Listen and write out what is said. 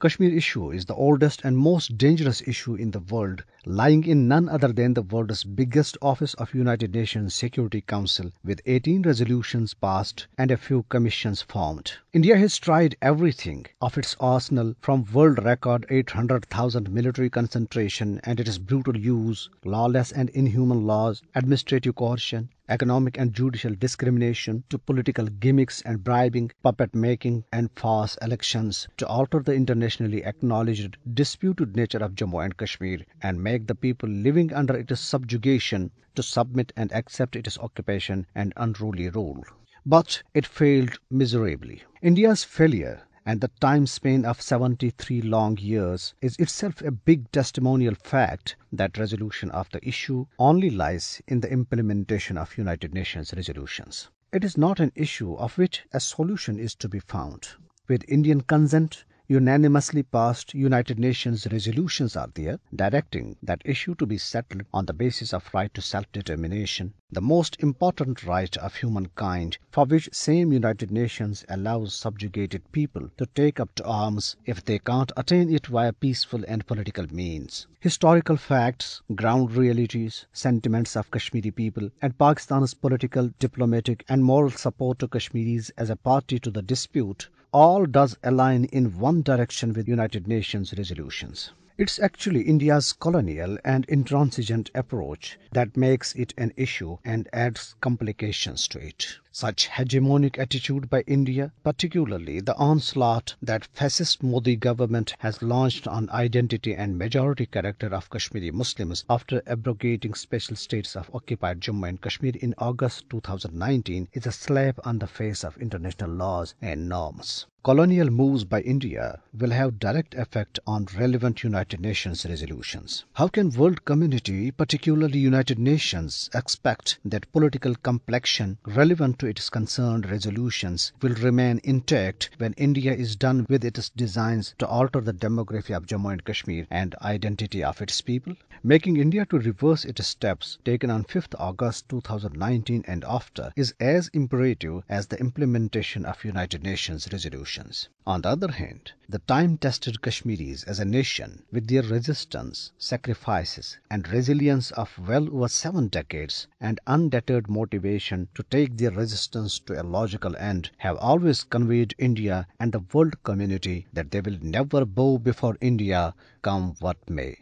Kashmir issue is the oldest and most dangerous issue in the world, lying in none other than the world's biggest office of United Nations Security Council with 18 resolutions passed and a few commissions formed. India has tried everything of its arsenal from world record 800,000 military concentration and its brutal use, lawless and inhuman laws, administrative coercion, economic and judicial discrimination to political gimmicks and bribing, puppet making and farce elections to alter the internationally acknowledged disputed nature of Jammu and Kashmir and make the people living under its subjugation to submit and accept its occupation and unruly rule. But it failed miserably. India's failure and the time span of 73 long years is itself a big testimonial fact that resolution of the issue only lies in the implementation of United Nations resolutions. It is not an issue of which a solution is to be found. With Indian consent, unanimously passed United Nations resolutions are there directing that issue to be settled on the basis of right to self-determination, the most important right of humankind for which same United Nations allows subjugated people to take up to arms if they can't attain it via peaceful and political means. Historical facts, ground realities, sentiments of Kashmiri people and Pakistan's political, diplomatic and moral support to Kashmiris as a party to the dispute all does align in one direction with United Nations resolutions. It's actually India's colonial and intransigent approach that makes it an issue and adds complications to it. Such hegemonic attitude by India, particularly the onslaught that fascist Modi government has launched on identity and majority character of Kashmiri Muslims after abrogating special status of occupied Jammu and Kashmir in August 2019 is a slap on the face of international laws and norms. Colonial moves by India will have direct effect on relevant United Nations resolutions. How can world community, particularly United Nations, expect that political complexion relevant to its concerned resolutions will remain intact when India is done with its designs to alter the demography of Jammu and Kashmir and identity of its people? Making India to reverse its steps taken on 5th August 2019 and after is as imperative as the implementation of United Nations resolutions. On the other hand, the time-tested Kashmiris as a nation with their resistance, sacrifices and resilience of well over seven decades and undeterred motivation to take their resistance to a logical end have always conveyed India and the world community that they will never bow before India come what may.